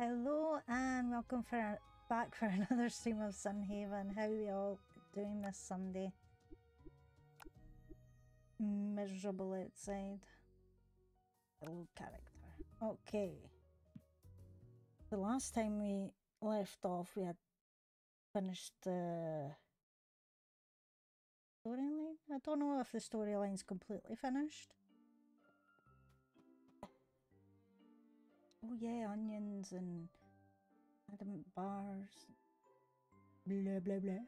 Hello and welcome for back for another stream of Sunhaven. How are we all doing this Sunday? Miserable outside. Hello character. Okay. The last time we left off we had finished the storyline. I don't know if the storyline's completely finished. Oh yeah, onions and adamant bars. Blah blah blah.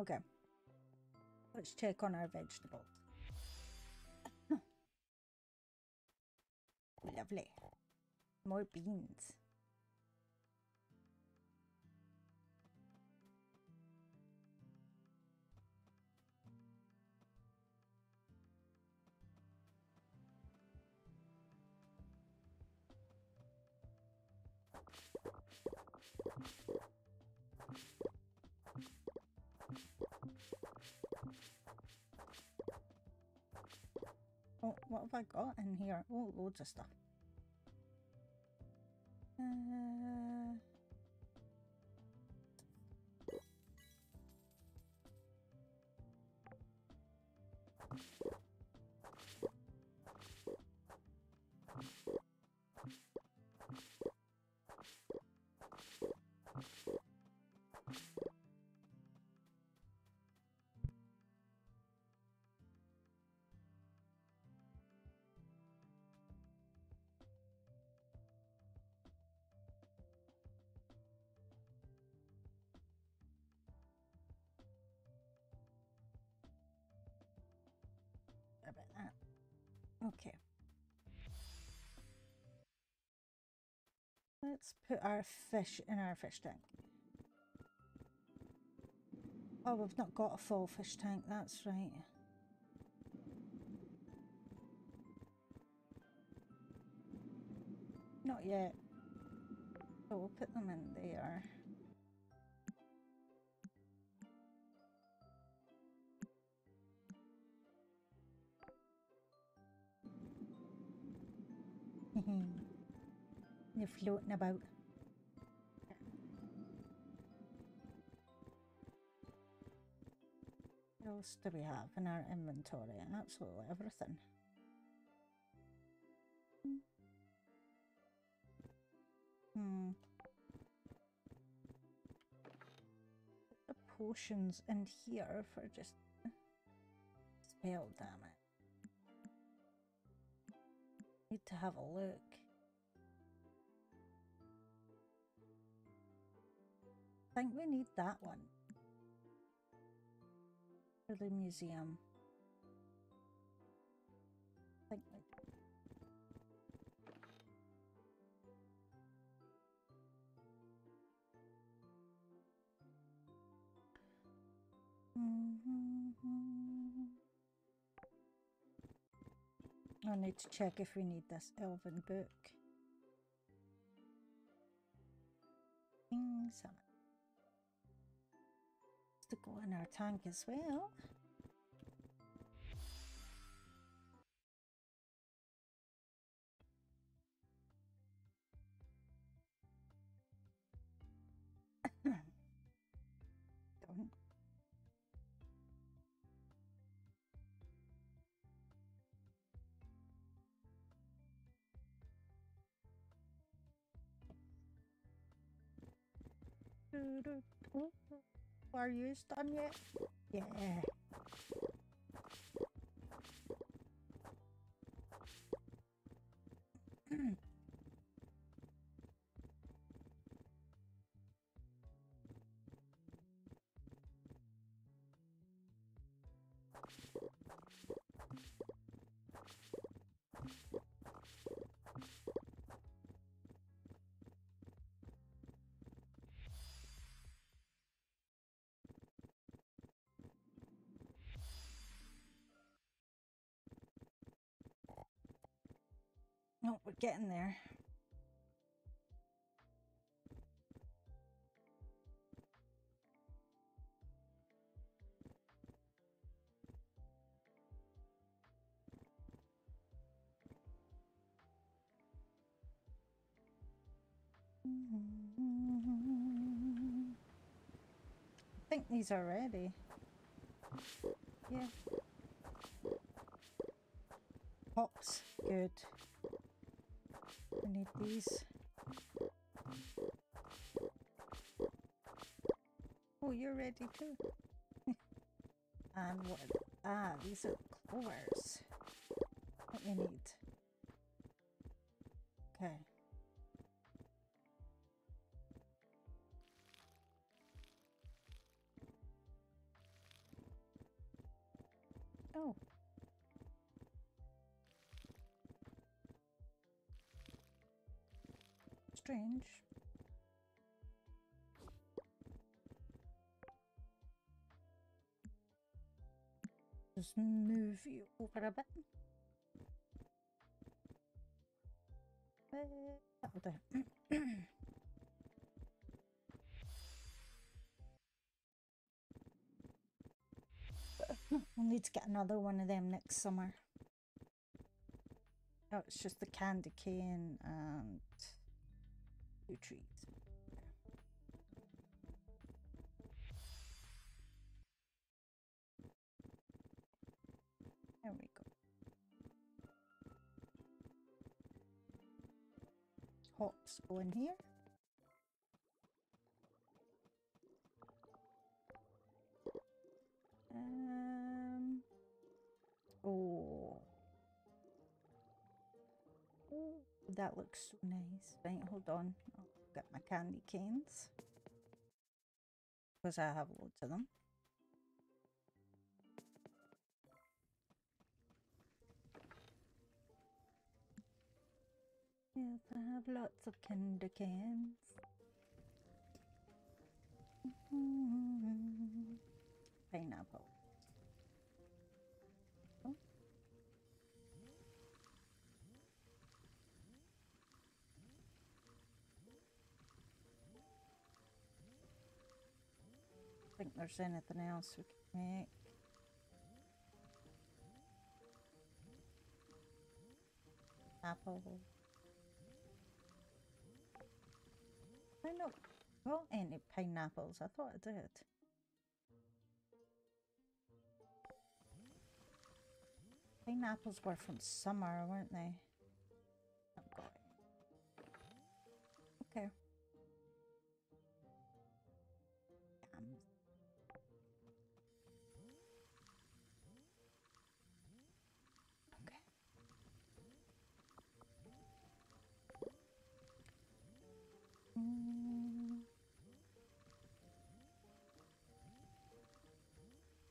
Okay. Let's check on our vegetables. Lovely. More beans. Oh, what have I got in here? Oh, loads of stuff. Uh... Okay. Let's put our fish in our fish tank. Oh, we've not got a full fish tank, that's right. Not yet. So we'll put them in there. You're floating about. What else do we have in our inventory? Absolutely everything. Hmm. The potions in here for just spell damn Need to have a look. I think we need that one. For the museum. I think we mm-hmm. I need to check if we need this elven book. King. To go in our tank as well. Are you done yet? Yeah. Getting there. I think these are ready. Yeah. Hops, good. Need these. Oh, you're ready too. and what? Ah, these are clovers. What we need. Strange. Just move you over a bit. Uh, that'll do. we'll need to get another one of them next summer. Oh, it's just the candy cane and trees. There we go. Hops go in here. That looks so nice. Right, hold on. I'll get my candy canes. Because I have loads of them. Yes, I have lots of candy canes. Pineapple. There's anything else we can make. Apple. I not got any pineapples. I thought I did. Pineapples were from summer, weren't they? Oh, I've. Okay.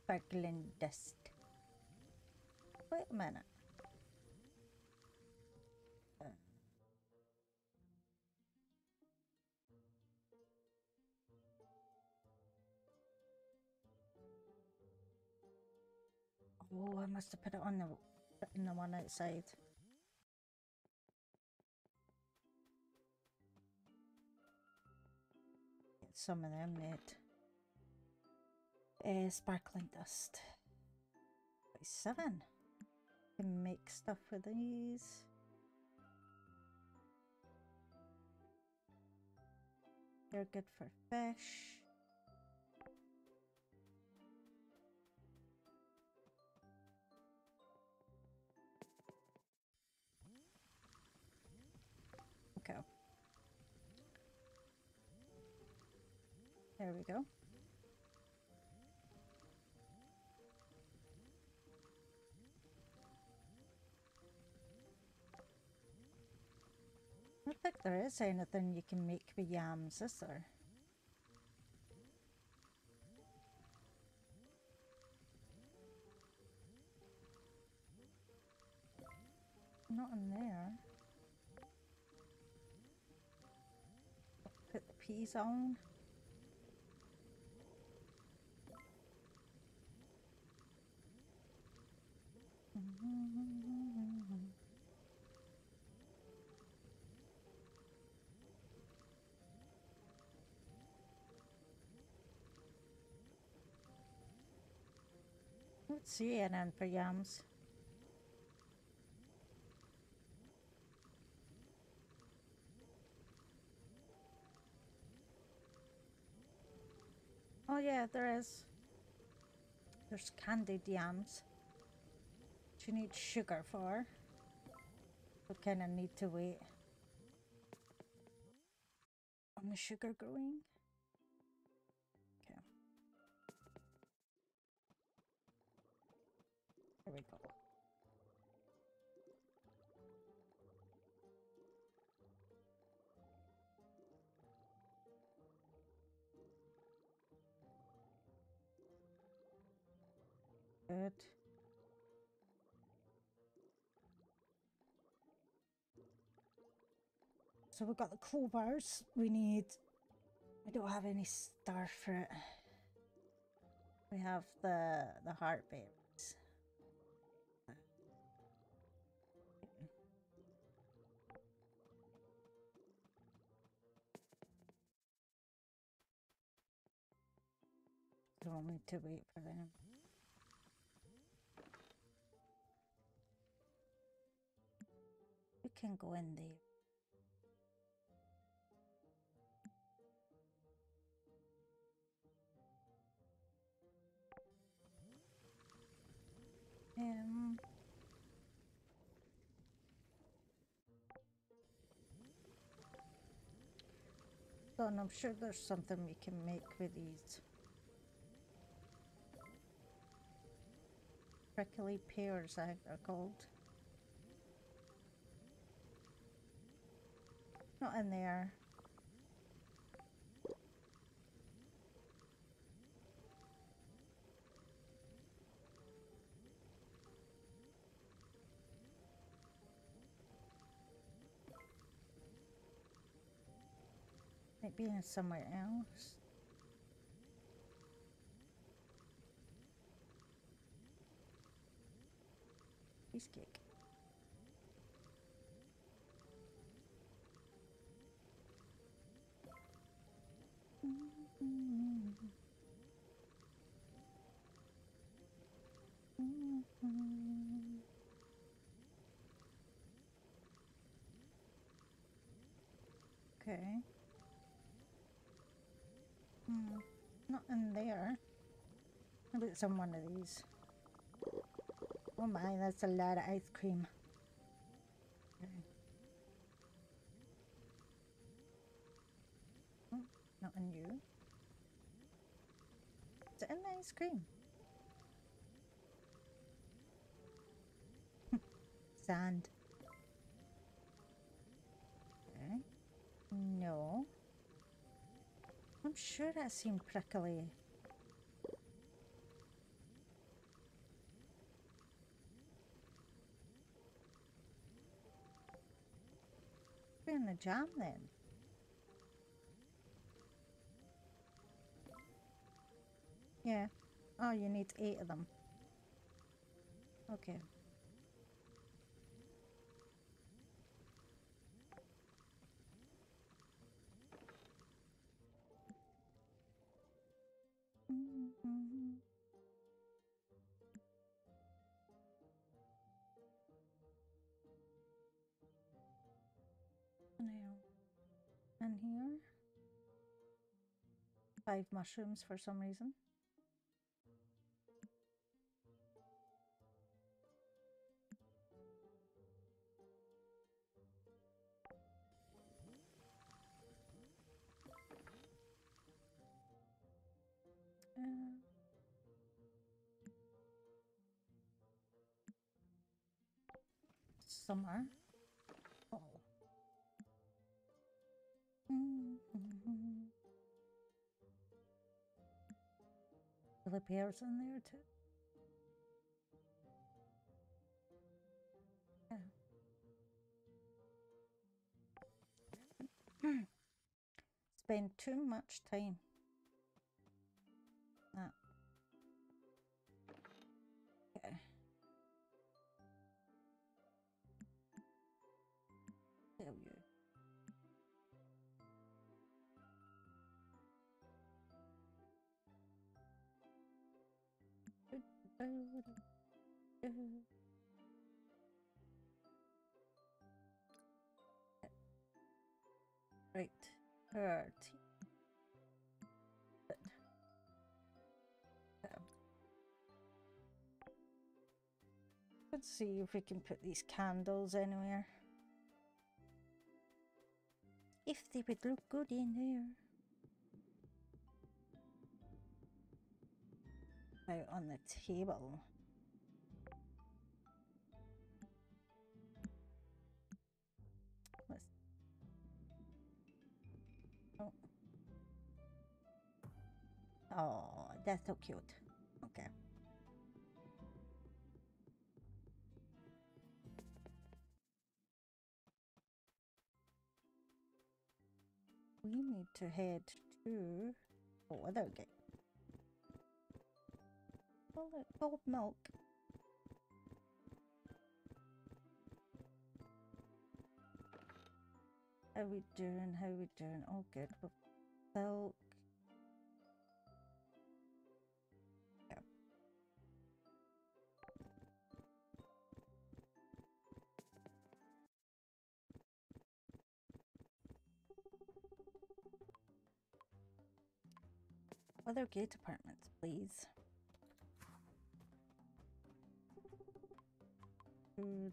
Sparkling dust. Wait a minute. Oh, I must have put it on the in the one outside. Get some of them made. Uh, sparkling dust. Seven. Can make stuff with these. They're good for fish. Okay. There we go. There is anything you can make with yams, is there? Not in there. Put the peas on. Let's see CNN programs. Oh yeah, there is. There's candied yams. Which you need sugar for. But kinda need to wait. On the sugar growing? There we go. So we've got the clovers. We need. I don't have any star fruit. We have the the heart Don't need to wait for them. We can go in there. Um, and I'm sure there's something we can make with these. Prickly pears, I think they're called. Not in there. Might be in somewhere else. Cheesecake. Okay. Hmm, not in there. Maybe it's on one of these. Oh my, that's a lot of ice cream. Oh, not on you. Is it in ice cream? Hmm, sand. Okay. No. I'm sure that seemed prickly. Be in the jam then. Yeah. Oh, you need eight of them. Okay. Mhm. Now, and here, five mushrooms for some reason. Uh, The pears in there too? Yeah. Hmm. Spend too much time. right. Uh, Let's see if we can put these candles anywhere. If they would look good in there. Out on the table. Let's... Oh. Oh, that's so cute. Okay. We need to head to oh, Withergate. Oh, cold milk. How we doing? How we doing? All good. With milk. Withergate apartments, please.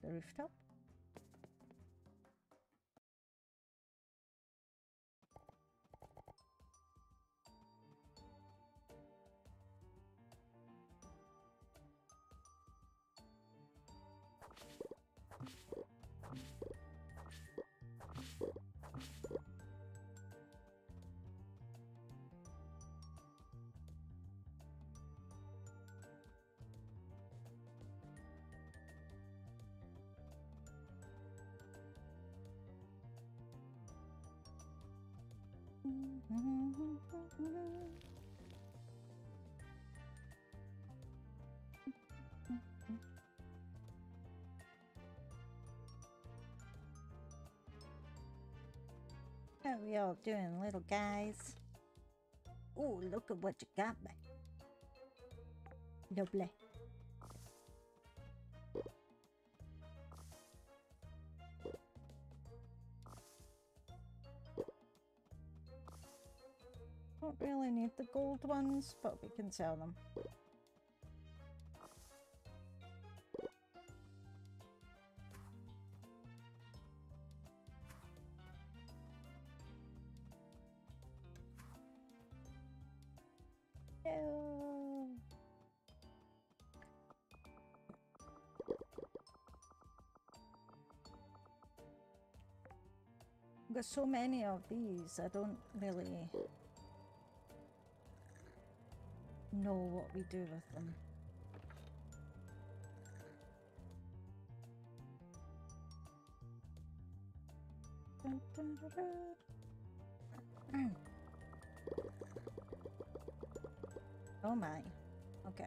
The rooftop. How we all doing, little guys? Oh, look at what you got me. Lovely. Gold ones, but we can sell them. Got so many of these, I don't really know what we do with them. Dun, dun, dun. Oh my. Okay.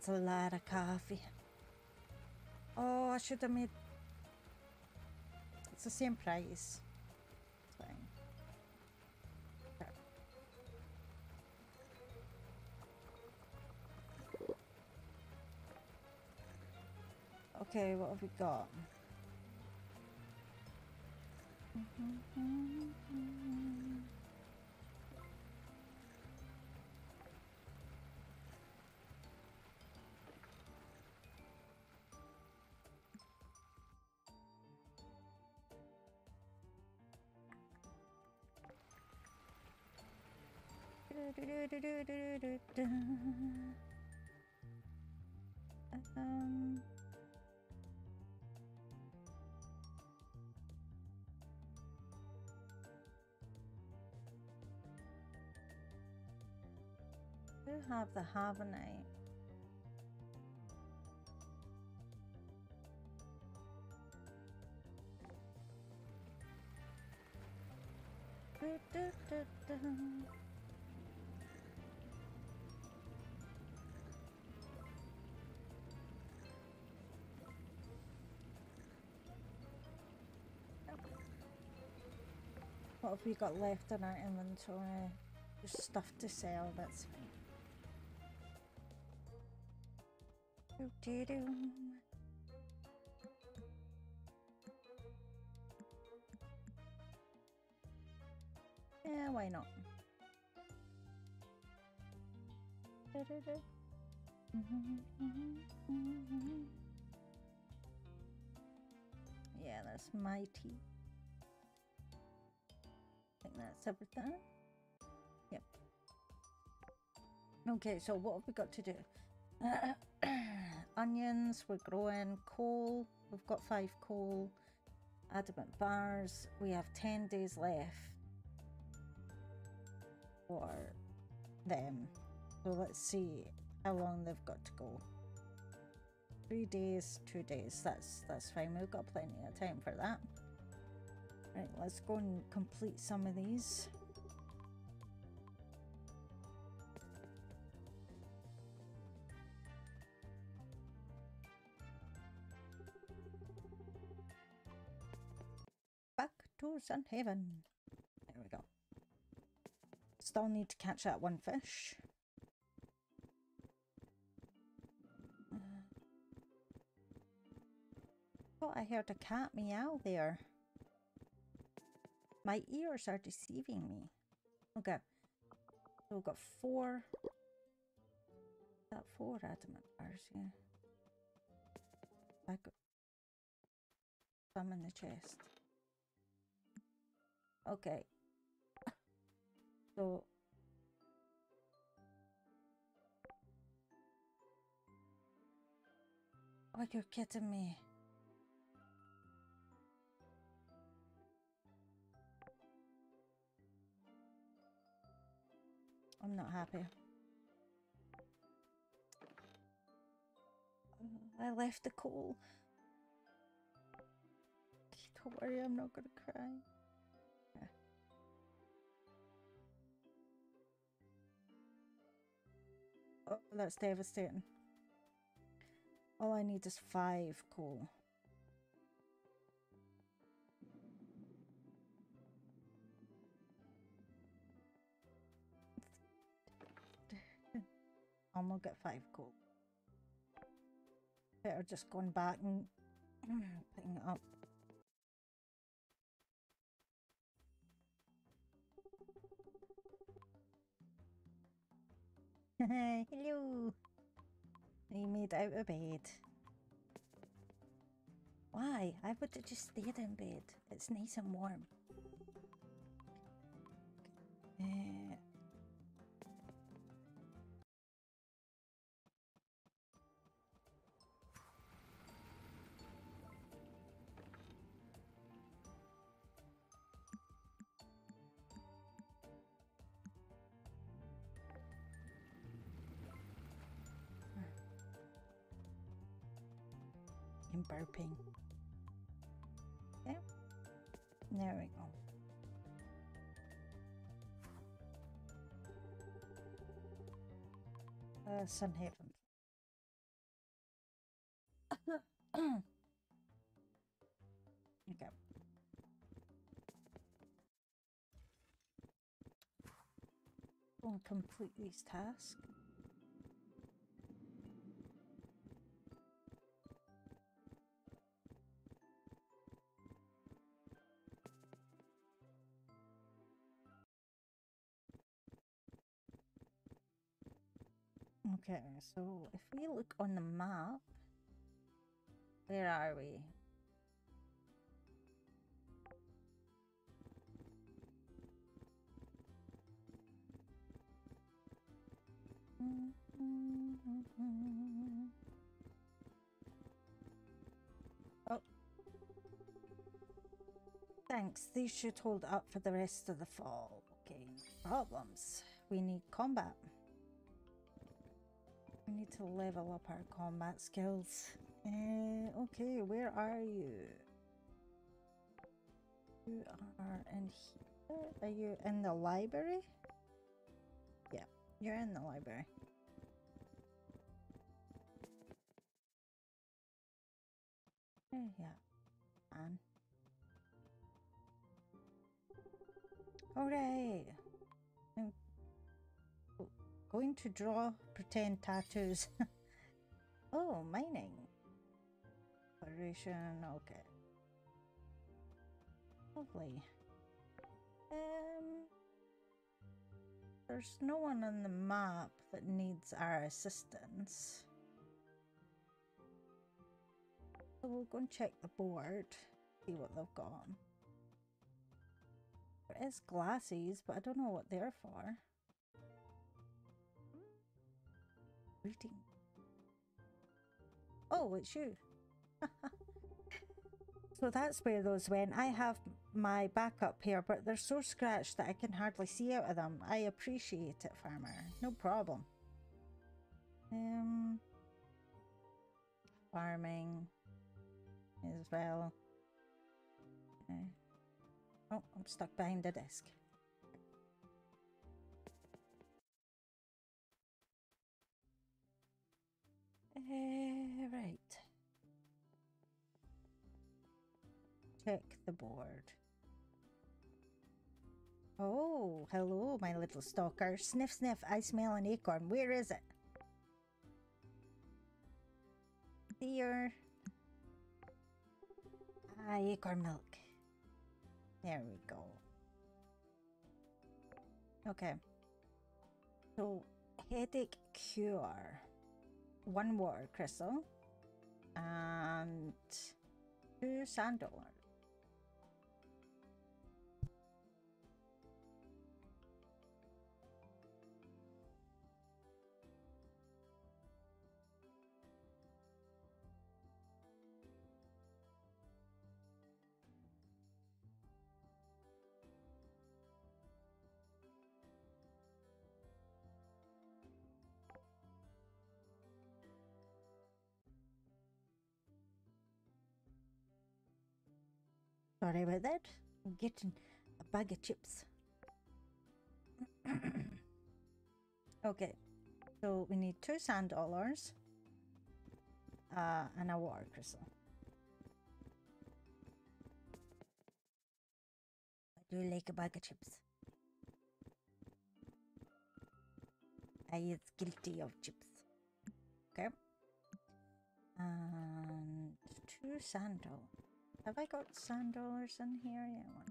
That's a lot of coffee. Oh, I should have made. It's the same price. It's fine. Okay. Okay, what have we got? Um, do have the Havanite. Du, du, du, du. What have we got left in our inventory? Just stuff to sell, that's fine. Do-do-do. Yeah, why not? Yeah, that's my tea. Think that's everything. Yep. Okay, so what have we got to do? Onions, we're growing coal. We've got five coal. Adamant bars. We have 10 days left for them. So let's see how long they've got to go. Three days, two days. That's that's fine. We've got plenty of time for that. Right, let's go and complete some of these. Back to Sun Haven. There we go. Still need to catch that one fish. Uh, thought I heard a cat meow there. My ears are deceiving me. Okay. So we've got four. That four adamant bars, yeah. I got some in the chest. Okay. So Oh, you're kidding me. I'm not happy. I left the coal. Don't worry, I'm not gonna cry. Oh, that's devastating. All I need is five coal. I'll not get five gold. Better just going back and picking it up. Hello. You made out of bed. Why? I would have just stayed in bed. It's nice and warm. Uh, burping. Okay. There we go. Uh, Sun Haven. okay. And complete these tasks. Okay, so if we look on the map, where are we? Oh. Thanks, these should hold up for the rest of the fall. Okay, problems. We need combat. We need to level up our combat skills. Uh, okay, where are you? You are in here. Are you in the library? Yeah, you're in the library. Uh, yeah, Alright. Going to draw pretend tattoos. oh, mining. Operation, okay. Lovely. Um, there's no one on the map that needs our assistance. So we'll go and check the board, see what they've got. There is glasses, but I don't know what they're for. Oh, it's you. so that's where those went. I have my backup here, but they're so scratched that I can hardly see out of them. I appreciate it, farmer. No problem. Um, farming as well. Okay. Oh, I'm stuck behind the desk. Uh, right. Check the board. Oh, hello, my little stalker. Sniff, sniff, I smell an acorn. Where is it? Here. Ah, acorn milk. There we go. Okay. So, headache cure. One water crystal. And two sand dollars. Sorry about that. I'm getting a bag of chips. okay, so we need two sand dollars uh, and a water crystal. I do like a bag of chips. I is guilty of chips. Okay. And two sand dollars. Have I got sand dollars in here? Yeah, one.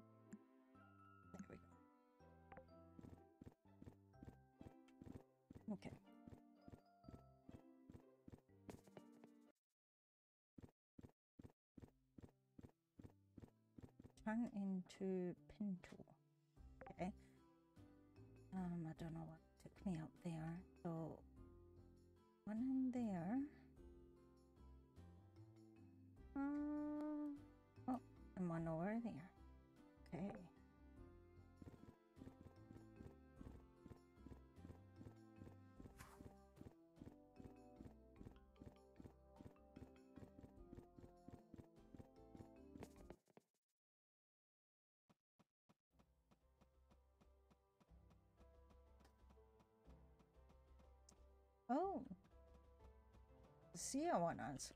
There we go. Okay. Turn into Pinto. Okay. Um, I don't know what took me up there. So, one in there. Uh, and one over there. Okay. Oh. See, I want us.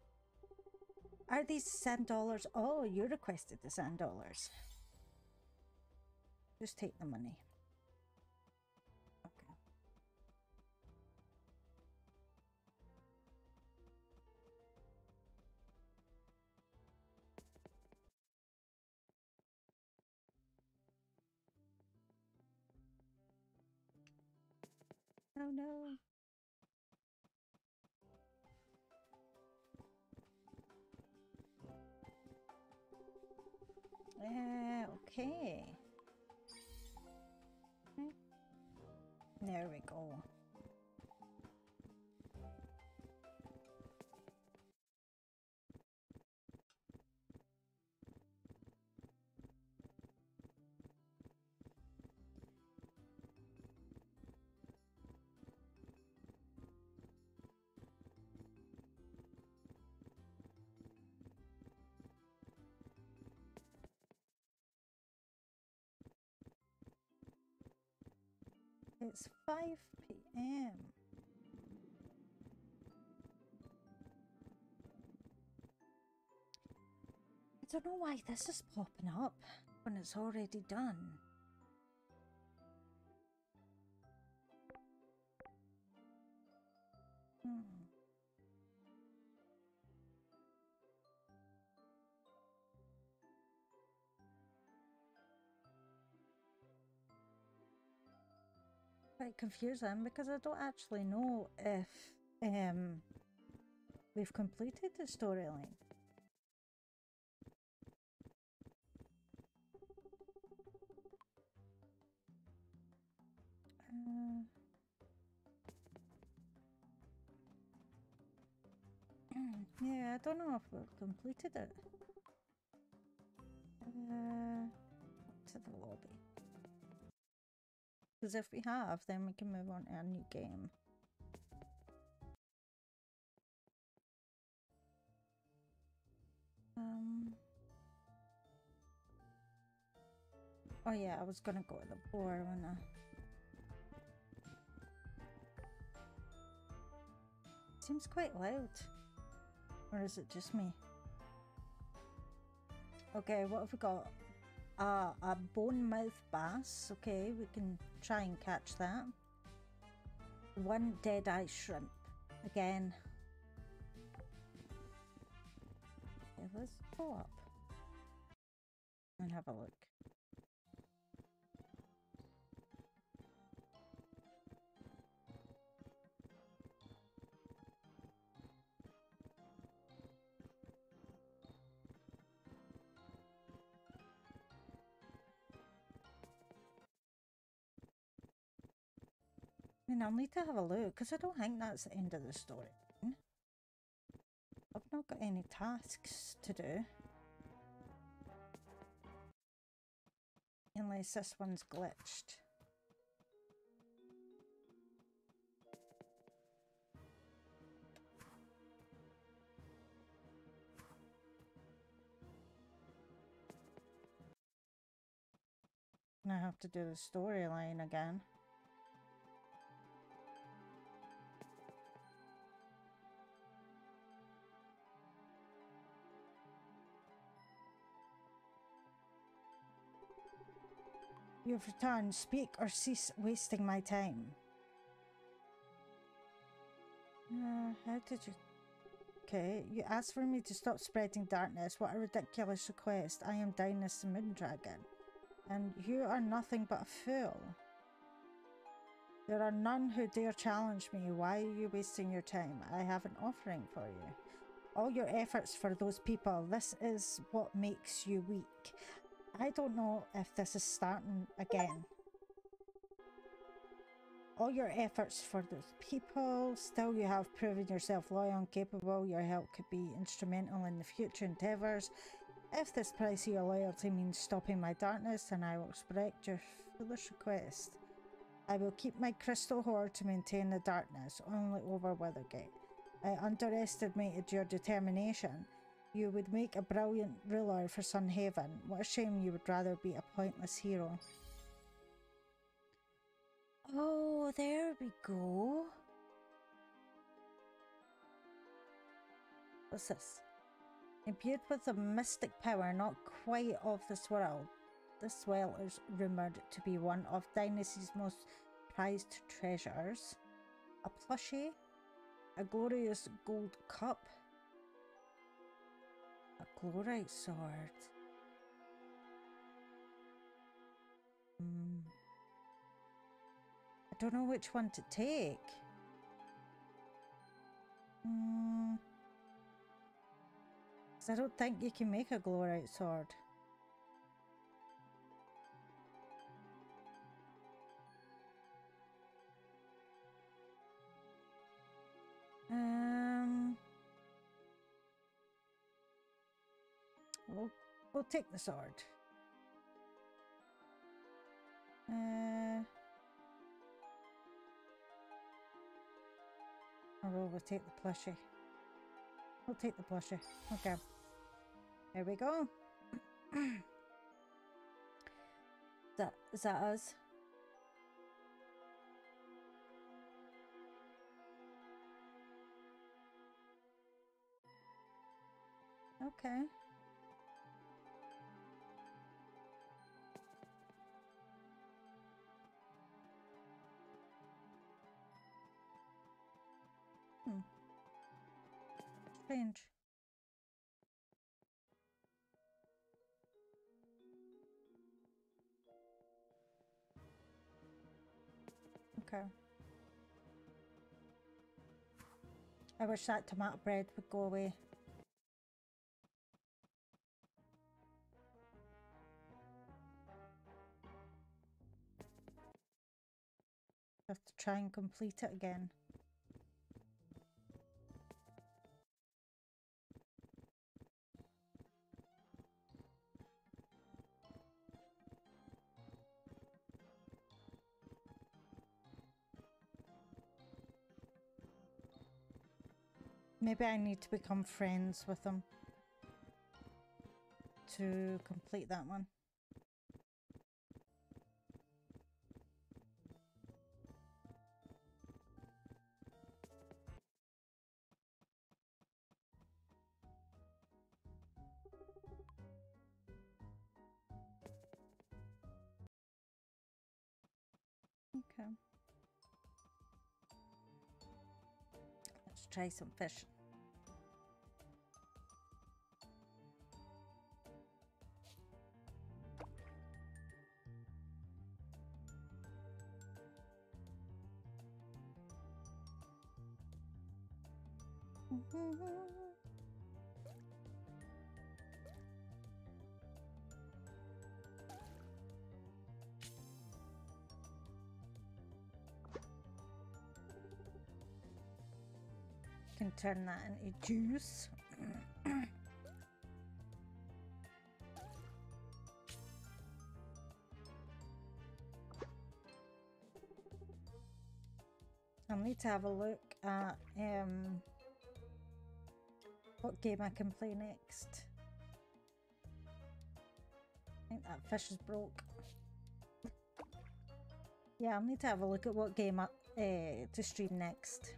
Are these sand dollars? Oh, you requested the sand dollars. Just take the money. Okay. Oh no. Uh, okay. There we go. it's 5 p.m. I don't know why this is popping up when it's already done. Hmm. Quite confusing because I don't actually know if um, we've completed the storyline. Uh, yeah, I don't know if we've completed it. Uh, to the lobby. Because if we have, then we can move on to a new game. Um. Oh yeah, I was gonna go to the bar when I. Seems quite loud. Or is it just me? Okay, what have we got? Uh, a bone mouth bass. Okay, we can try and catch that. One dead eye shrimp. Again. Let's pull up and have a look. I'll need to have a look because I don't think that's the end of the story. I've not got any tasks to do. Unless this one's glitched. And I have to do the storyline again. You have returned. Speak or cease wasting my time. Uh, how did you... Okay, you asked for me to stop spreading darkness. What a ridiculous request. I am Dynus the Moondragon. And you are nothing but a fool. There are none who dare challenge me. Why are you wasting your time? I have an offering for you. All your efforts for those people, this is what makes you weak. I don't know if this is starting again. All your efforts for those people, still you have proven yourself loyal and capable. Your help could be instrumental in the future endeavours. If this price of your loyalty means stopping my darkness, then I will respect your foolish request. I will keep my crystal hoard to maintain the darkness, only over Withergate. I underestimated your determination. You would make a brilliant ruler for Sun Haven. What a shame you would rather be a pointless hero. Oh, there we go. What's this? Imbued with a mystic power not quite of this world, this well is rumoured to be one of Dynus's most prized treasures. A plushie, a glorious gold cup, a glorite sword. Hmm. I don't know which one to take. 'Cause I don't think you can make a glorite sword. We'll, we'll take the sword. Uh, or will we take the plushie? We'll take the plushie. Okay. There we go. that, is that us? Okay. Okay. I wish that tomato bread would go away. Have to try and complete it again. Maybe I need to become friends with them to complete that one. Okay. Let's try some fish. Can turn that into juice. I'll need to have a look at um, what game I can play next. I think that fish is broke. yeah, I'll need to have a look at what game I, uh, to stream next.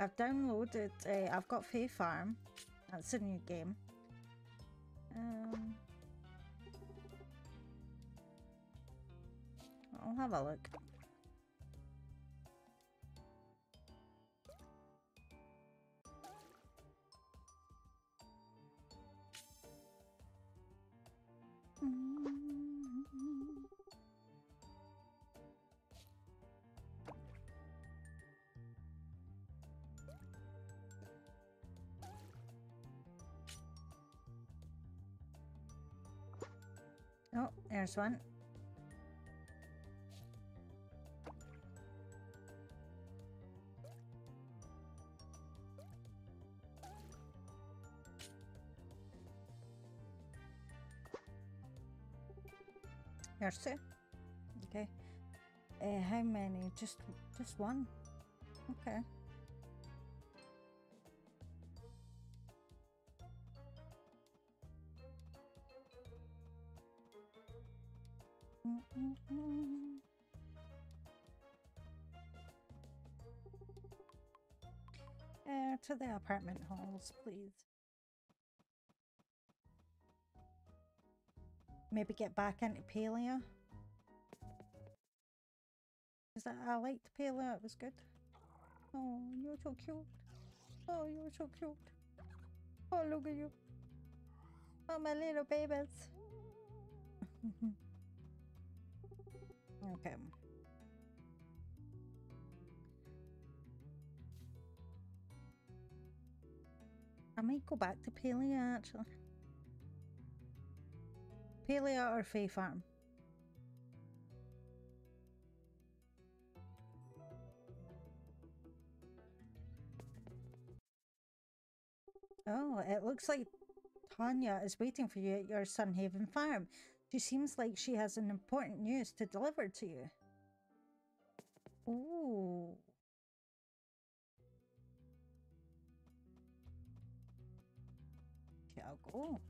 I've downloaded, uh, I've got Fae Farm. That's a new game. Um, I'll have a look. Oh, there's one. There's two. Okay. Uh, how many? Just, just one. Okay. Uh, to the apartment halls, please. Maybe get back into Palia. Is that I liked Palia, it was good. Oh, you're so cute. Oh, you're so cute. Oh, look at you. Oh, my little babies. okay. I might go back to Palia actually. Palia or Fae Farm? Oh, it looks like Tanya is waiting for you at your Sunhaven farm. She seems like she has an important news to deliver to you. Ooh. I'll go.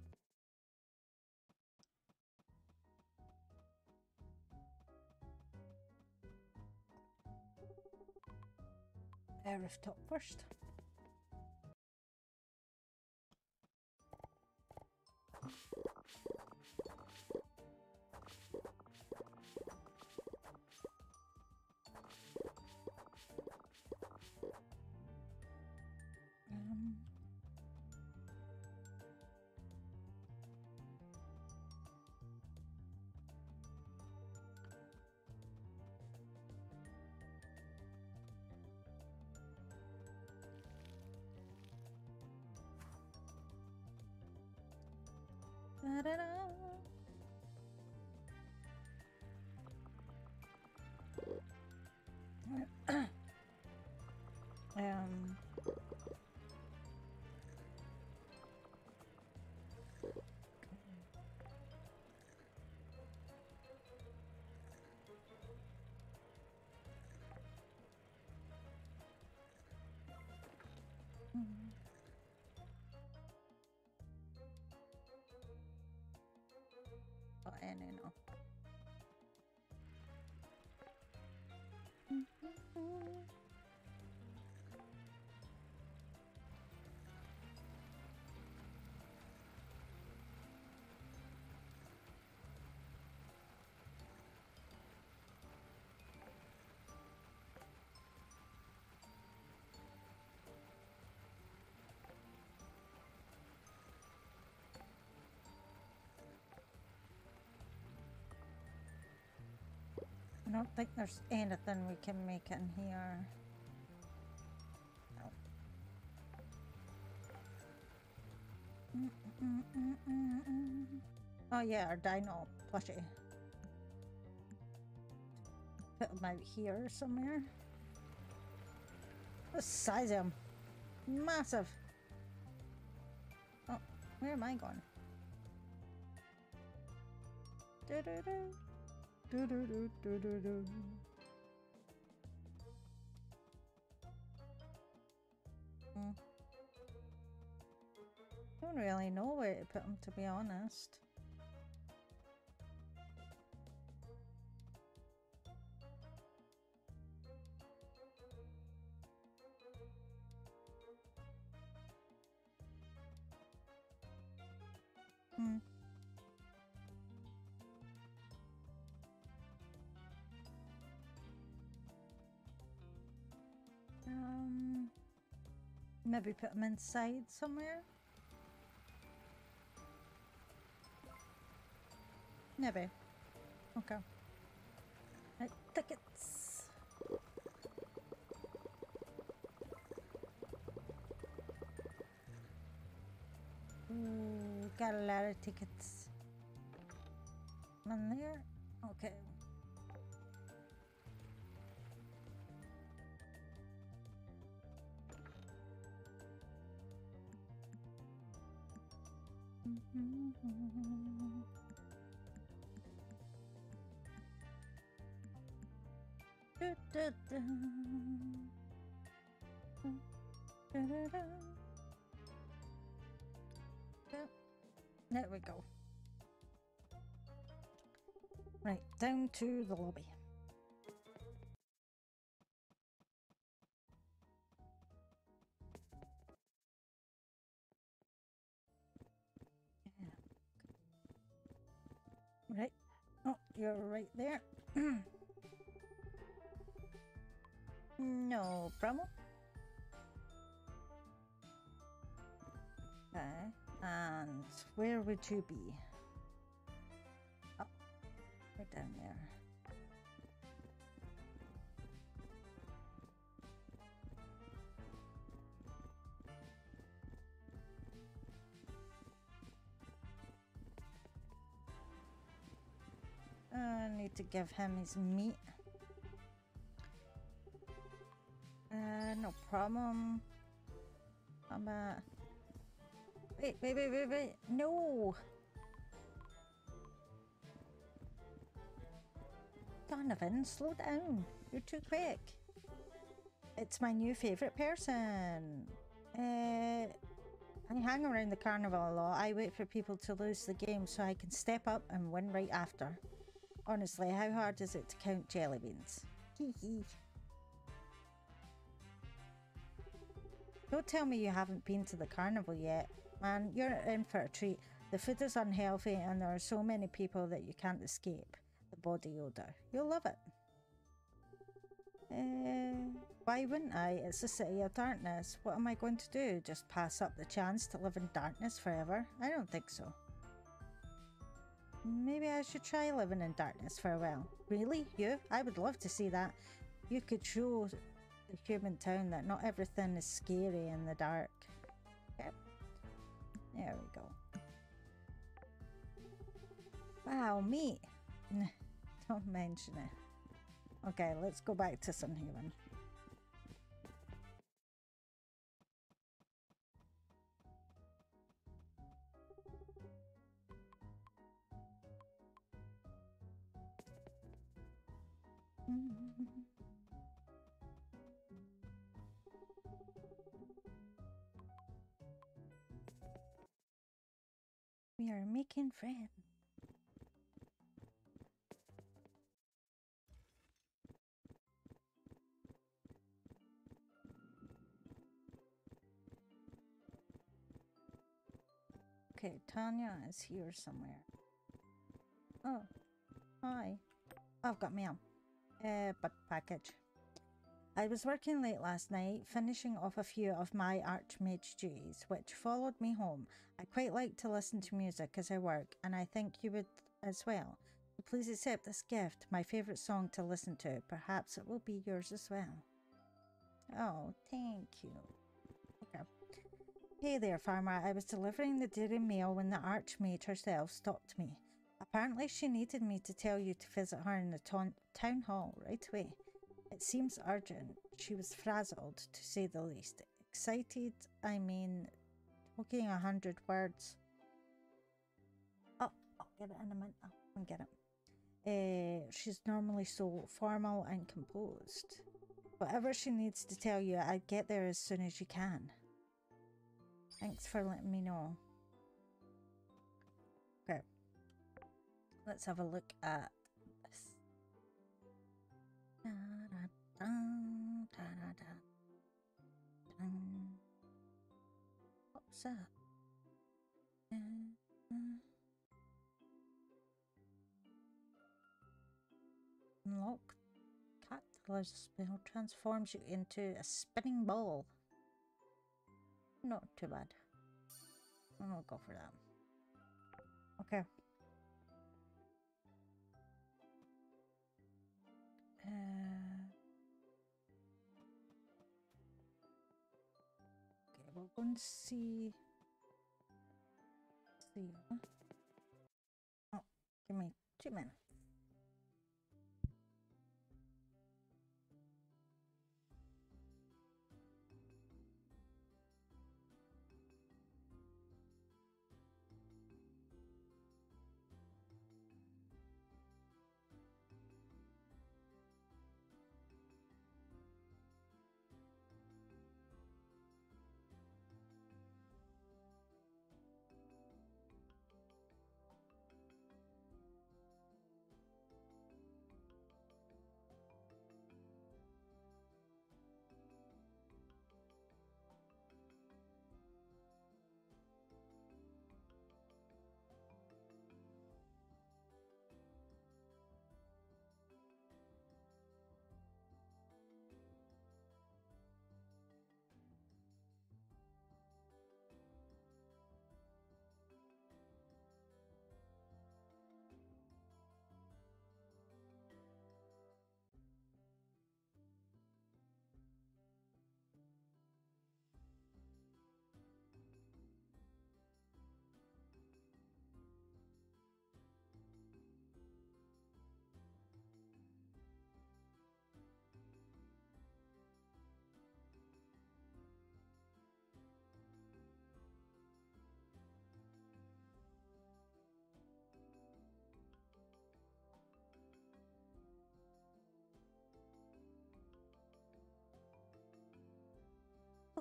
Uh, rooftop first. Da-da-da. um. Oh, and don't think there's anything we can make in here. Oh yeah, our dino plushie. Put him out here somewhere. The size of him. Massive. Oh, where am I going? Do-do-do. Do do do do do do. Hmm. Don't really know where to put them, to be honest. Hmm. Maybe put them inside somewhere. Maybe. Okay. Right, tickets. Ooh, got a lot of tickets. One there. Okay. There we go. Right, down to the lobby. You're right there. no problem. Okay. And where would you be? Oh, right down there. I need to give him his meat. Uh, no problem. I'm Wait, wait, wait, wait, wait. No. Donovan, slow down. You're too quick. It's my new favourite person. Uh, I hang around the carnival a lot. I wait for people to lose the game so I can step up and win right after. Honestly, how hard is it to count jelly beans? Don't tell me you haven't been to the carnival yet. Man, you're in for a treat. The food is unhealthy and there are so many people that you can't escape the body odour. You'll love it. Uh, why wouldn't I? It's a city of darkness. What am I going to do? Just pass up the chance to live in darkness forever? I don't think so. Maybe I should try living in darkness for a while. Really? You? I would love to see that. You could show the human town that not everything is scary in the dark. Yep. There we go. Wow, meat. Don't mention it. Okay, let's go back to Sunhaven. We are making friends. Okay, Tanya is here somewhere. Oh, hi. I've got mail. Uh, package. I was working late last night, finishing off a few of my Archmage duties, which followed me home. I quite like to listen to music as I work, and I think you would as well. Please accept this gift, my favourite song to listen to. Perhaps it will be yours as well. Oh, thank you. Okay. Hey there, farmer. I was delivering the dairy mail when the Archmage herself stopped me. Apparently, she needed me to tell you to visit her in the town hall right away. It seems urgent. She was frazzled, to say the least. Excited, I mean, talking a hundred words. Oh, I'll get it in a minute. I'll get it. Uh, she's normally so formal and composed. Whatever she needs to tell you, I'd get there as soon as you can. Thanks for letting me know. Let's have a look at this. What's up? Unlock catalyst spell transforms you into a spinning ball. Not too bad. I'll go for that. Okay. Okay, we're going to see. See. Oh, give me two minutes.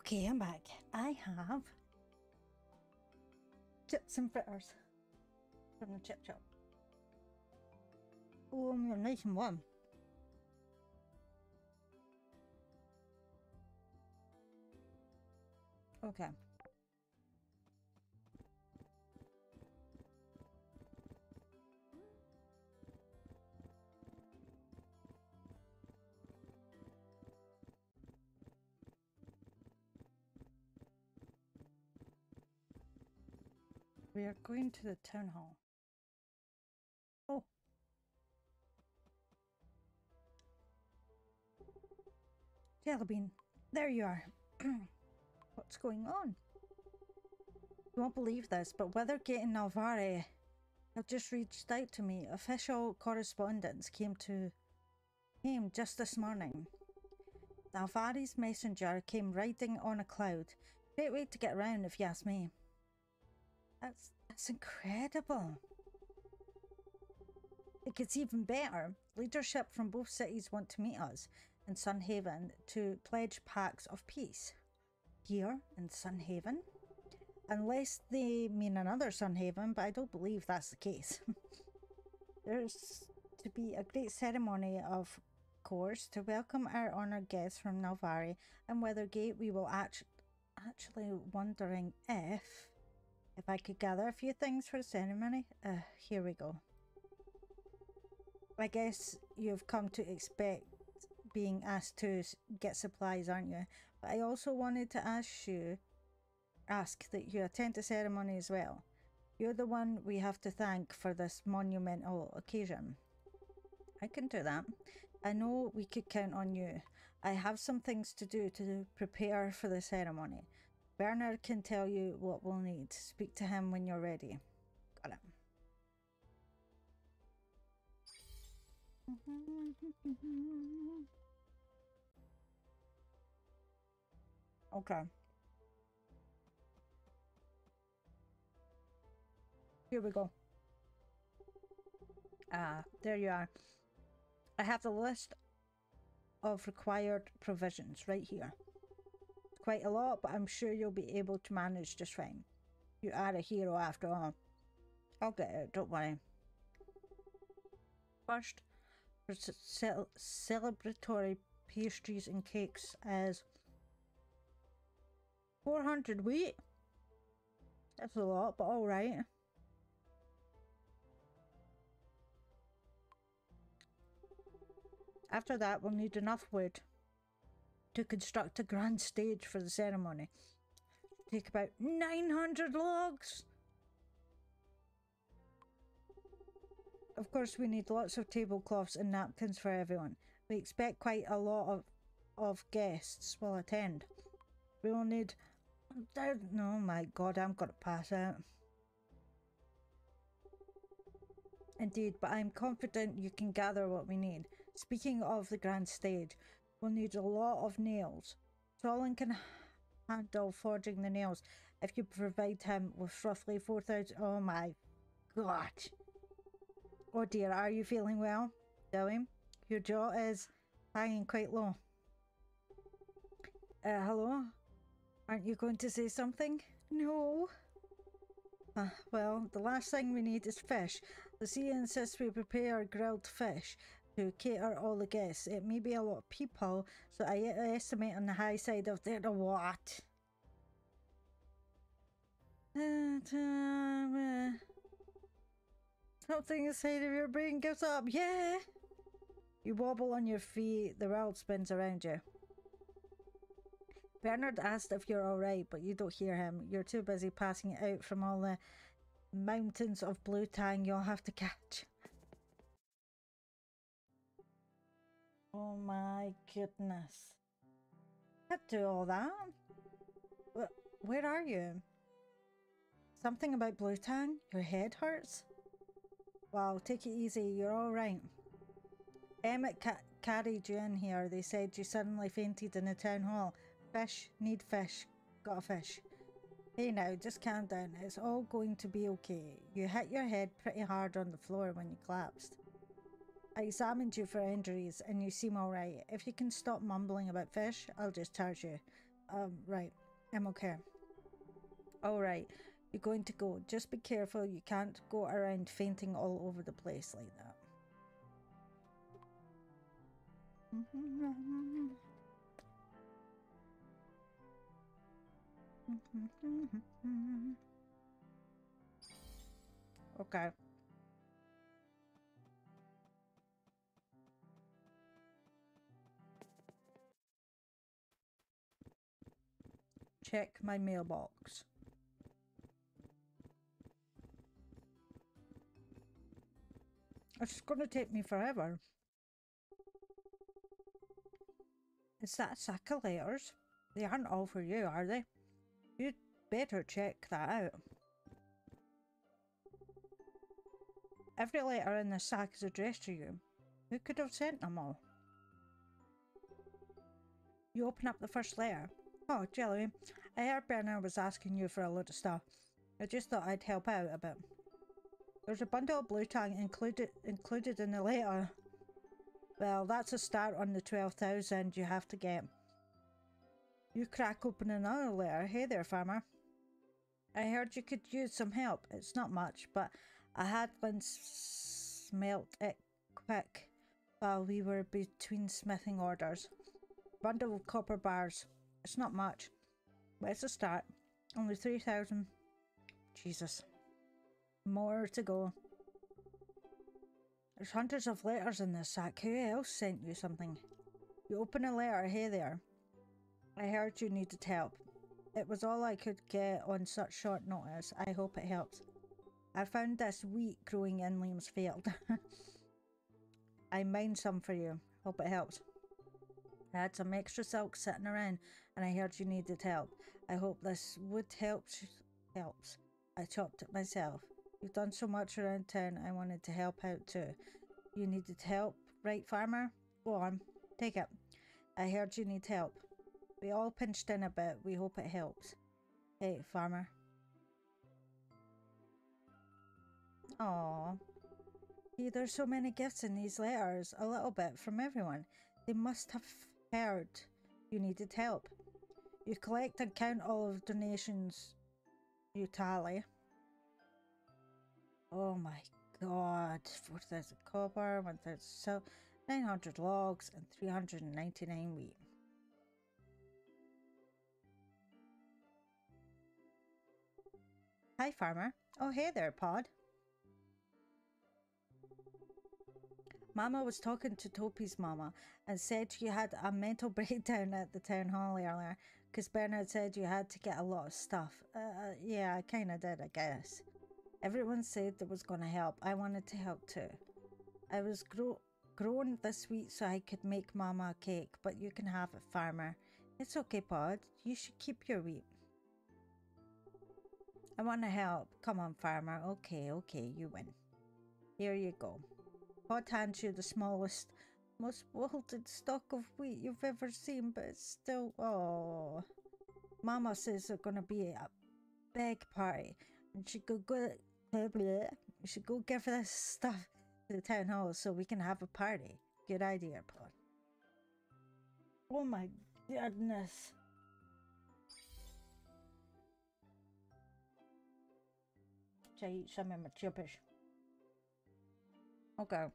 Okay, I'm back. I have chips and fritters from the chip shop. Oh, they're nice and warm. Okay. We are going to the town hall. Oh. Jellybean, there you are. What's going on? You won't believe this, but Withergate and Nel'Vari have just reached out to me. Official correspondence came to came just this morning. Nel'Vari's messenger came riding on a cloud. Great way to get around, if you ask me. That's that's incredible. It gets even better. Leadership from both cities want to meet us in Sunhaven to pledge pacts of peace. Here in Sunhaven? Unless they mean another Sunhaven, but I don't believe that's the case. There's to be a great ceremony, of course, to welcome our honoured guests from Nel'Vari and Withergate. We will act- actually wondering if if I could gather a few things for the ceremony. Uh, here we go. I guess you've come to expect being asked to get supplies, aren't you? But I also wanted to ask you, ask that you attend the ceremony as well. You're the one we have to thank for this monumental occasion. I can do that. I know we could count on you. I have some things to do to prepare for the ceremony. Bernard can tell you what we'll need. Speak to him when you're ready. Got it. Okay. Here we go. Ah, there you are. I have the list of required provisions right here. Quite a lot, but I'm sure you'll be able to manage just fine. You are a hero after all. I'll get it, don't worry. First, cel- celebratory pastries and cakes as 400 wheat. That's a lot, but alright. After that, we'll need enough wood to construct a grand stage for the ceremony. Take about 900 logs. Of course, we need lots of tablecloths and napkins for everyone. We expect quite a lot of, of guests will attend. We will need. Oh my god, I'm gonna pass out. Indeed, but I'm confident you can gather what we need. Speaking of the grand stage, we'll need a lot of nails. Solon can handle forging the nails if you provide him with roughly 4,000. Oh my god. Oh dear, are you feeling well? Zoe? Your jaw is hanging quite low. Uh, hello? Aren't you going to say something? No. Uh, well, the last thing we need is fish. The sea insists we prepare grilled fish to cater all the guests. It may be a lot of people, so I estimate on the high side of there. What? Something uh, inside of your brain gives up. Yeah. You wobble on your feet. The world spins around you. Bernard asked if you're alright, but you don't hear him. You're too busy passing out from all the mountains of blue tang you'll have to catch. Oh my goodness. Can't do all that. Wh- Where are you? Something about blue tang? Your head hurts? Wow, take it easy. You're alright. Emmett ca- carried you in here. They said you suddenly fainted in the town hall. Fish, need fish. Got a fish. Hey now, just calm down. It's all going to be okay. You hit your head pretty hard on the floor when you collapsed. I examined you for injuries and you seem alright. If you can stop mumbling about fish, I'll just charge you. Um, right. I'm okay. Alright. You're going to go. Just be careful. You can't go around fainting all over the place like that. Okay. Check my mailbox. It's gonna take me forever. Is that sack of letters? They aren't all for you, are they? You'd better check that out. Every letter in the sack is addressed to you. Who could have sent them all? You open up the first letter. Oh, Jelly, I heard Bernard was asking you for a load of stuff. I just thought I'd help out a bit. There's a bundle of blue tang included included in the letter. Well, that's a start on the 12,000 you have to get. You crack open another letter. Hey there, farmer. I heard you could use some help. It's not much, but I had one smelt it quick while we were between smithing orders. Bundle of copper bars. It's not much, it's a start. Only 3,000. Jesus. More to go. There's hundreds of letters in this sack. Who else sent you something? You open a letter. Hey there. I heard you needed help. It was all I could get on such short notice. I hope it helps. I found this wheat growing in Liam's field. I mined some for you. Hope it helps. I had some extra silk sitting around and I heard you needed help. I hope this would help helps. I chopped it myself. You've done so much around town, I wanted to help out too. You needed help, right farmer? Go on, take it. I heard you need help. We all pinched in a bit, we hope it helps. Hey, farmer. Aww. See, there's so many gifts in these letters, a little bit from everyone. They must have heard you needed help. You collect and count all of donations you tally. Oh my god, 4,000 copper, 1,000 so 900 logs, and 399 wheat. Hi, farmer. Oh, hey there, Pod. Mama was talking to Topi's mama and said she had a mental breakdown at the town hall earlier because Bernard said you had to get a lot of stuff. Uh, uh yeah, I kind of did, I guess. Everyone said that was going to help. I wanted to help too. I was grow grown this week so I could make Mama a cake, but you can have it, farmer. It's okay, Pod. You should keep your wheat. I want to help. Come on, farmer. Okay, okay, you win. Here you go. Pod hands you the smallest, most wilted stalk of wheat you've ever seen, but it's still... Oh. Mama says there's going to be a big party, and she could go... We should go give this stuff to the town hall so we can have a party. Good idea, Pod. Oh my goodness. I eat some of my? Okay.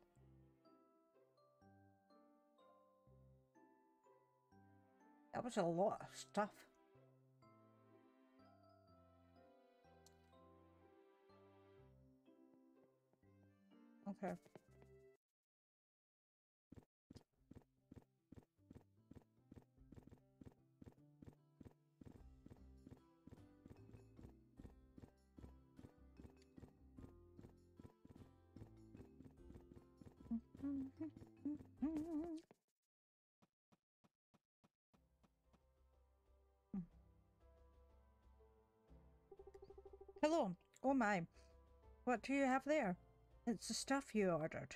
That was a lot of stuff. Okay. Hello. Oh my. What do you have there? It's the stuff you ordered.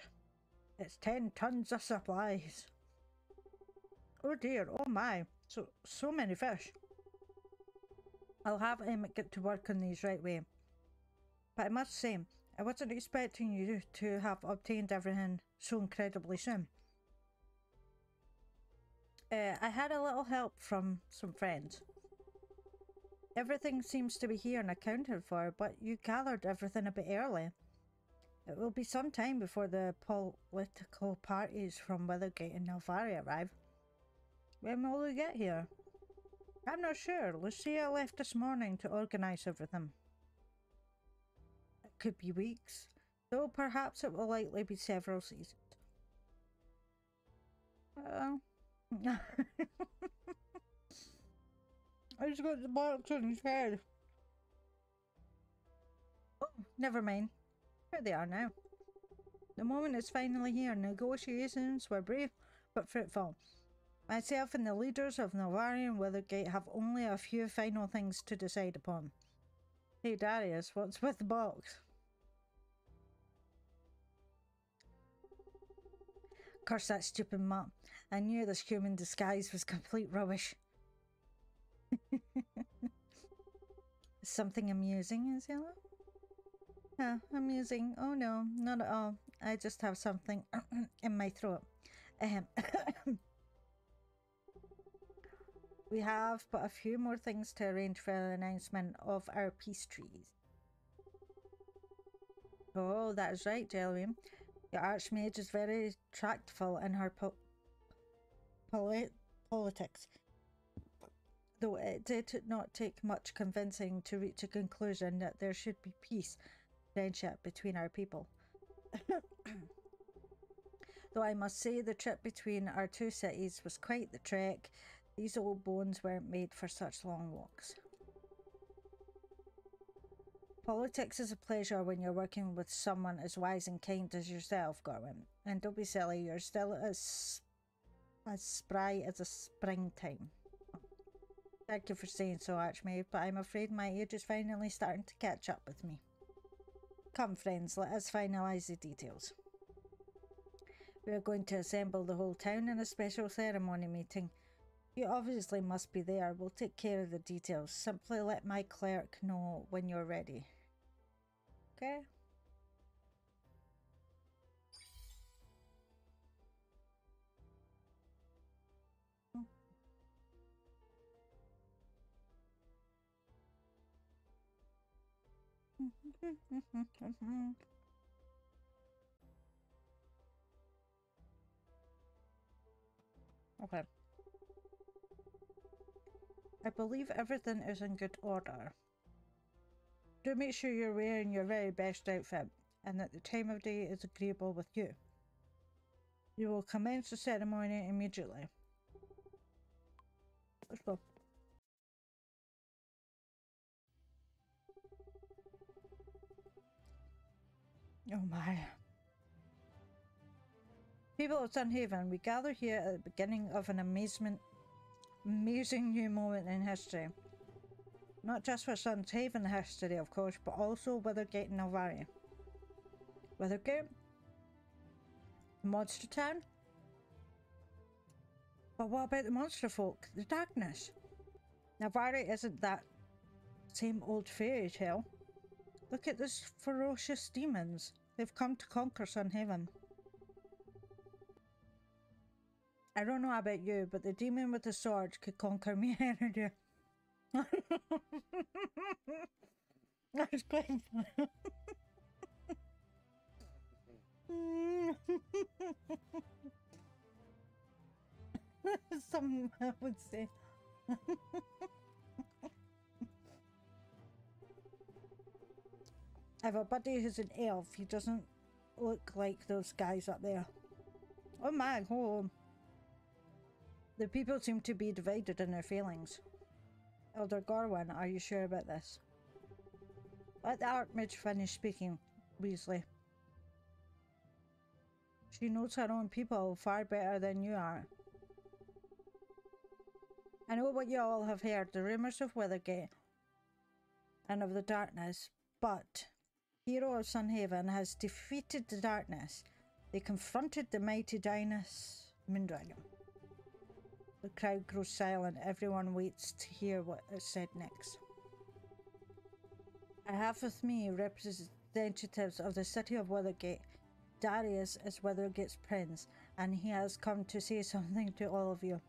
It's ten tons of supplies. Oh dear, oh my. So, so many fish. I'll have Emmett get to work on these right away. But I must say, I wasn't expecting you to have obtained everything so incredibly soon. Uh, I had a little help from some friends. Everything seems to be here and accounted for, but you gathered everything a bit early. It will be some time before the political parties from Withergate and Nel'Vari arrive. When will they get here? I'm not sure. Lucia left this morning to organise everything It could be weeks, though perhaps it will likely be several seasons. Well, I just got the box on his head. Oh, never mind. Here they are now. The moment is finally here. Negotiations were brief but fruitful. Myself and the leaders of Nel'Vari and Withergate have only a few final things to decide upon. Hey Darius, what's with the box? Curse that stupid map. I knew this human disguise was complete rubbish. Something amusing, is yellow? Yeah, amusing. Oh no, not at all. I just have something in my throat. We have but a few more things to arrange for the announcement of our peace trees. Oh, that is right, Jelly. The Archmage is very tractful in her po polit politics, though it did not take much convincing to reach a conclusion that there should be peace, friendship between our people. though I must say the trip between our two cities was quite the trek, these old bones weren't made for such long walks. Politics is a pleasure when you're working with someone as wise and kind as yourself, Gorwin. And don't be silly, you're still as, as spry as a springtime. Thank you for saying so, Archmage, but I'm afraid my age is finally starting to catch up with me. Come, friends, let us finalise the details. We are going to assemble the whole town in a special ceremony meeting. You obviously must be there. We'll take care of the details. Simply let my clerk know when you're ready. Okay? okay. I believe everything is in good order. Do make sure you're wearing your very best outfit and that the time of day is agreeable with you. You will commence the ceremony immediately. Let's go. Oh my. People of Sunhaven, we gather here at the beginning of an amazement amazing new moment in history. Not just for Sunhaven history, of course, but also Withergate and Nel'Vari. Withergate? Monster Town? But what about the monster folk? The darkness? Nel'Vari isn't that same old fairy tale. Look at those ferocious demons. They've come to conquer sun Sunhaven. I don't know about you, but the demon with the sword could conquer me any day. That's fun. Some I would say. Buddy who's an elf. He doesn't look like those guys up there. Oh my, hold on. The people seem to be divided in their feelings. Elder Gorwin, are you sure about this? Let the Archmage finish speaking, Weasley. She knows her own people far better than you are. I know what you all have heard, the rumours of Withergate and of the darkness, but Hero of Sunhaven has defeated the darkness. They confronted the mighty Dynus Moondragon. The crowd grows silent. Everyone waits to hear what is said next. I have with me representatives of the city of Withergate. Darius is Withergate's prince, and he has come to say something to all of you.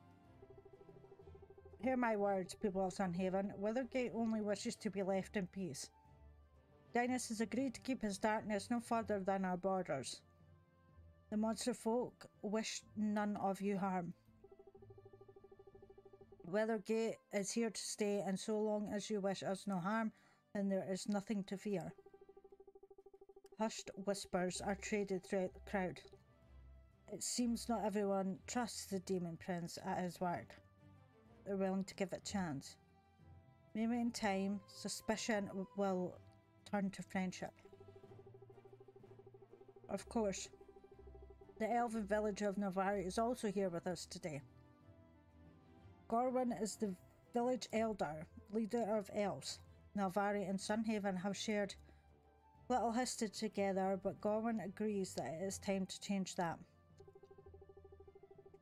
Hear my words, people of Sunhaven. Withergate only wishes to be left in peace. Dynus has agreed to keep his darkness no further than our borders. The monster folk wish none of you harm. Withergate is here to stay, and so long as you wish us no harm, then there is nothing to fear. Hushed whispers are traded throughout the crowd. It seems not everyone trusts the Demon Prince at his word. They're willing to give it a chance. Maybe in time, suspicion will turn to friendship. Of course, the elven village of Nel'Vari is also here with us today. Gorwin is the village elder, leader of elves. Nel'Vari and Sunhaven have shared little history together, but Gorwin agrees that it is time to change that.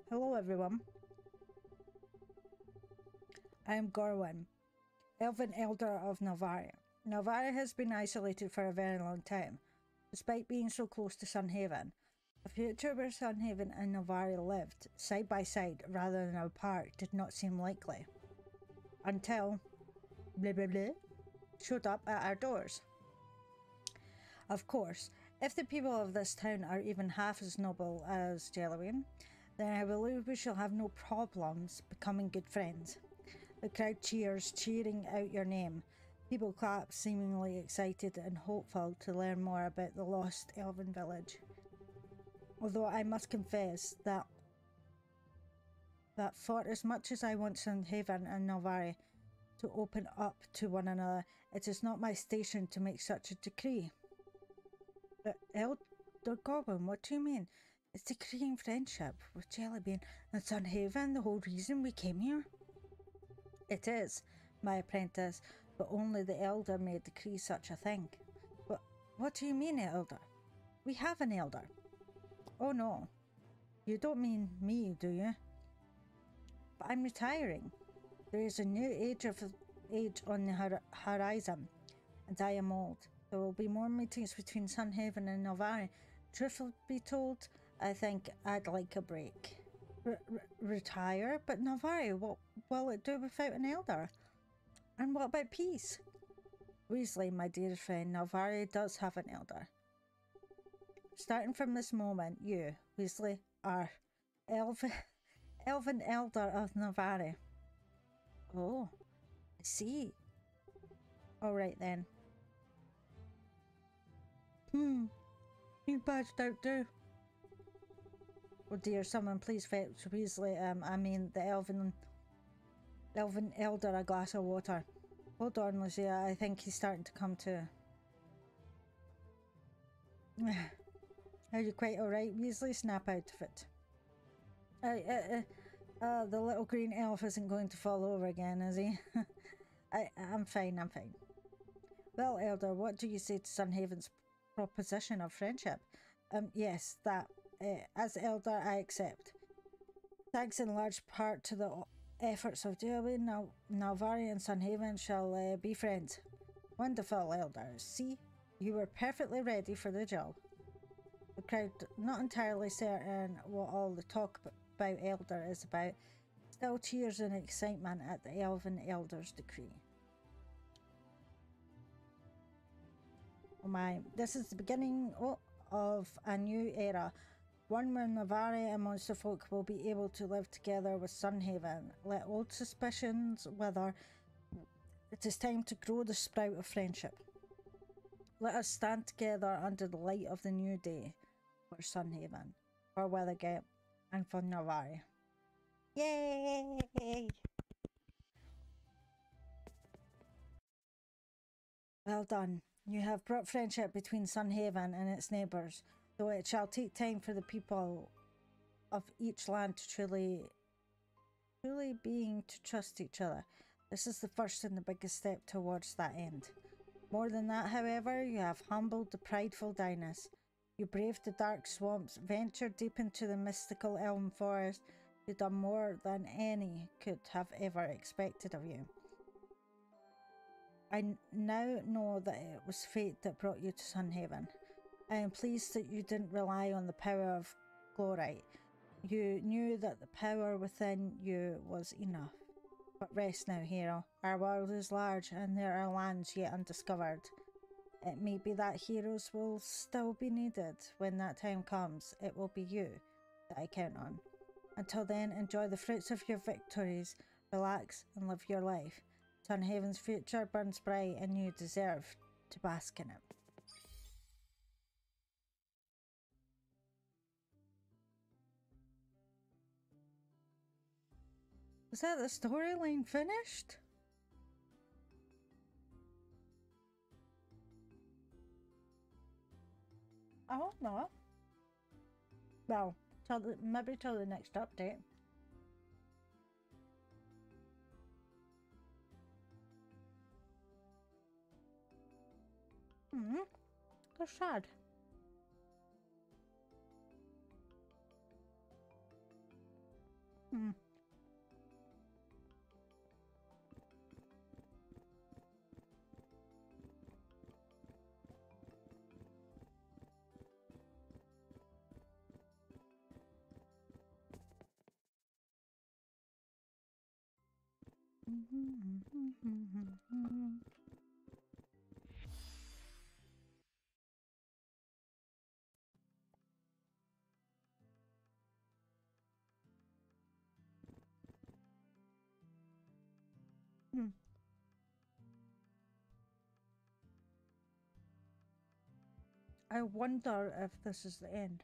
Hello, everyone. I am Gorwin, Elven Elder of Navaria. Navaria has been isolated for a very long time, despite being so close to Sunhaven. A future where Sunhaven and Navaria lived side by side rather than apart did not seem likely. Until blah blah blah showed up at our doors. Of course, if the people of this town are even half as noble as Jellywin, then I believe we shall have no problems becoming good friends. The crowd cheers, cheering out your name. People clap, seemingly excited and hopeful to learn more about the lost elven village. Although I must confess that that for as much as I want Sunhaven and Novari to open up to one another, it is not my station to make such a decree. But Elder Goblin, what do you mean? It's decreeing friendship with Jellybean and Sunhaven the whole reason we came here? It is, my apprentice, but only the Elder may decree such a thing. But what do you mean, Elder? We have an Elder. Oh no, you don't mean me, do you? But I'm retiring. There is a new age of age on the horizon, and I am old. There will be more meetings between Sunhaven and Novari. Truth will be told, I think I'd like a break retire, but Navarre, what will it do without an elder? And what about peace? Weasley, my dear friend, Navarre does have an elder. Starting from this moment, you, Weasley, are elven, elven elder of Navarre. Oh, I see. All right then. Hmm, you badged out too. Oh dear, someone please fetch Weasley, um, I mean the elven, elven elder a glass of water. Hold on, Lucia, I think he's starting to come to. Are you quite alright, Weasley? Snap out of it. Uh, uh, uh, uh, the little green elf isn't going to fall over again, is he? I, I'm fine, I'm fine. Well, Elder, what do you say to Sunhaven's proposition of friendship? Um, yes, that uh, as Elder, I accept. Thanks in large part to the efforts of Derwin, now Nel'Vari and Sunhaven shall uh, be friends. Wonderful, elders. See, you were perfectly ready for the job. The crowd, not entirely certain what all the talk about Elder is about, still cheers in excitement at the Elven Elder's decree. Oh my, this is the beginning of a new era one where Navarre and Monsterfolk will be able to live together with Sunhaven. Let old suspicions wither. It is time to grow the sprout of friendship. Let us stand together under the light of the new day for Sunhaven, for Withergate, and for Navarre. Yay! Well done. You have brought friendship between Sunhaven and its neighbours though it shall take time for the people of each land to truly, truly being to trust each other. This is the first and the biggest step towards that end. More than that, however, you have humbled the prideful Dynus. You braved the dark swamps, ventured deep into the mystical elm forest. You've done more than any could have ever expected of you. I now know that it was fate that brought you to Sunhaven. I am pleased that you didn't rely on the power of Glorite. You knew that the power within you was enough. But rest now, hero. Our world is large and there are lands yet undiscovered. It may be that heroes will still be needed. When that time comes, it will be you that I count on. Until then, enjoy the fruits of your victories, relax and live your life. Sunhaven's future burns bright and you deserve to bask in it. Was that the storyline finished? I hope not. Well, till the, maybe till the next update. Hmm, that's sad. Hmm. I wonder if this is the end.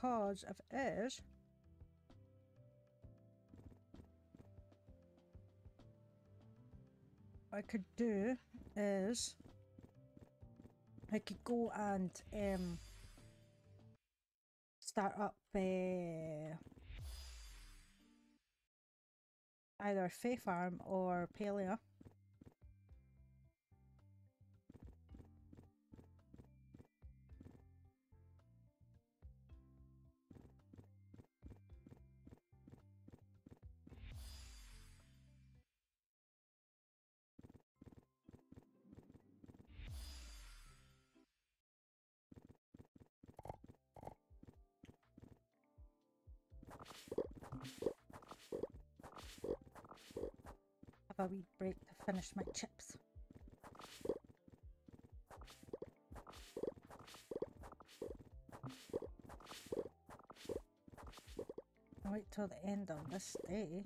Because of it I could do is I could go and um, start up uh, either Fae Farm or Palia. A wee break to finish my chips. Wait till the end of this day.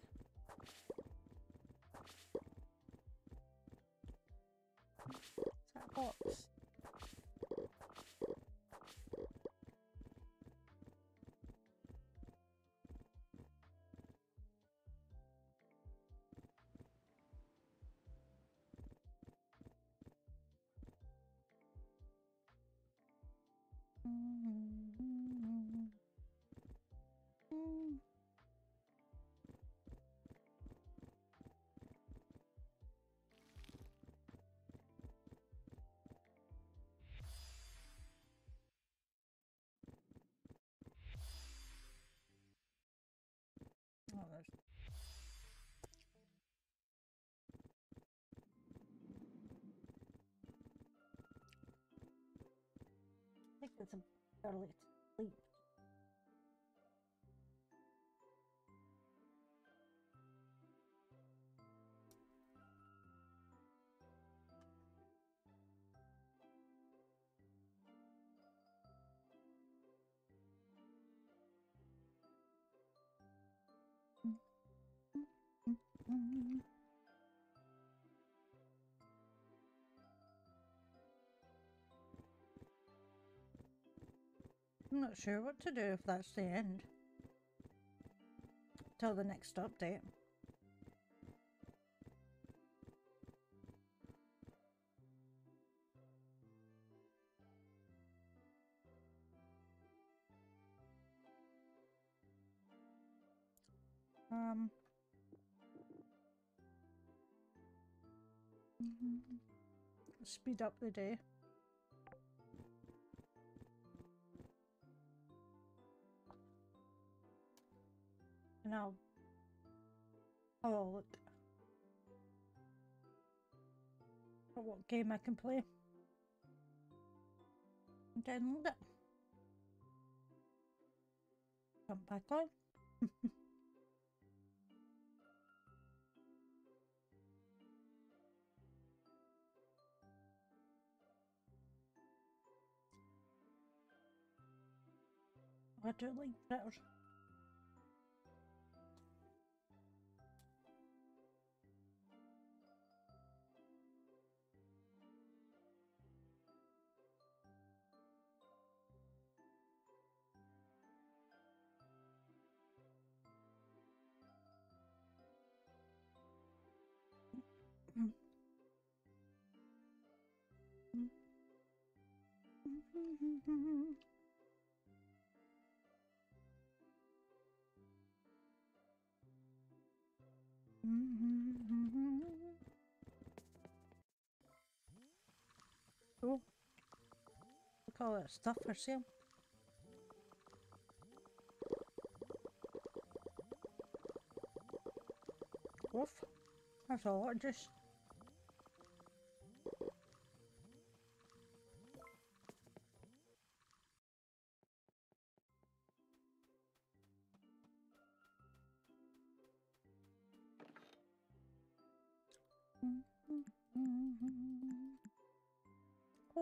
Early to sleep. Mm, mm, mm, I'm not sure what to do if that's the end. Till the next update. Um. Speed up the day. And I'll. Oh, look. At what game I can play. And Download it. Come back on. I don't like Oh, Look all that stuff for sale. Woof. That's a lot of juice.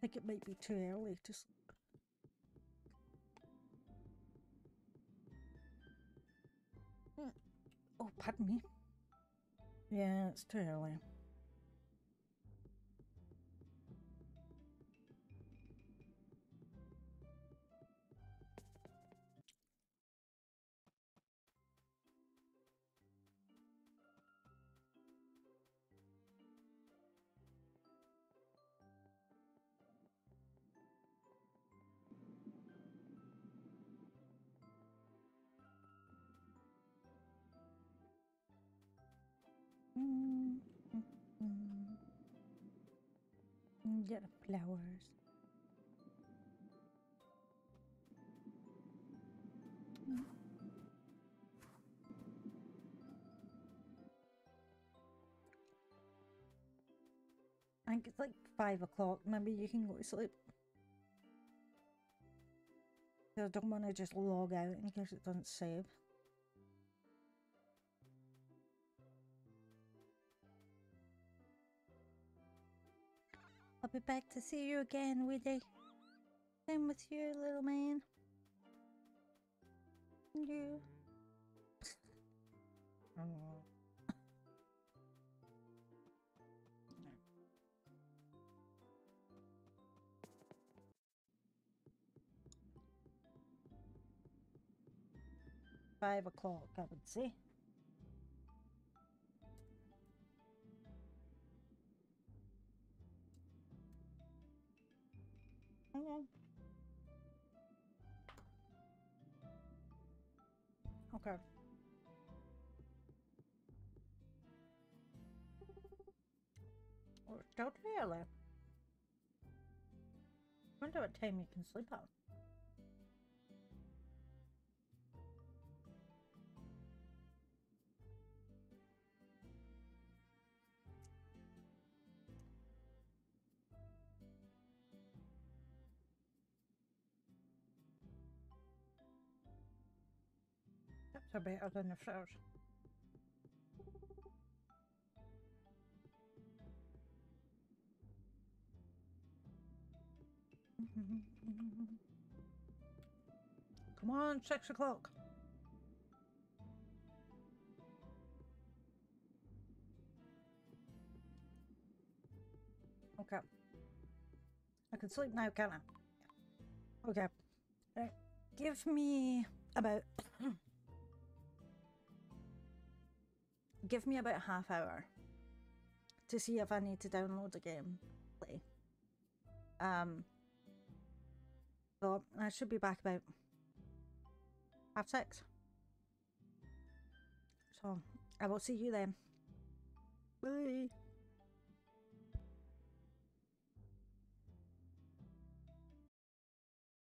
think it might be too early to sleep. Mm. Oh, pardon me. Yeah, it's too early. Mm, flowers. I think it's like five o'clock. Maybe you can go to sleep. I don't want to just log out in case it doesn't save. I'll be back to see you again, Woody. Same with you, little man. You. Oh. Five o'clock, I would say. Okay. Okay. It's still too wonder what time you can sleep at. Are better than the fritters. Come on, six o'clock. Okay. I can sleep now, can I? Okay. Give me about give me about half hour to see if I need to download a game. Um so I should be back about half six. So I will see you then. Bye.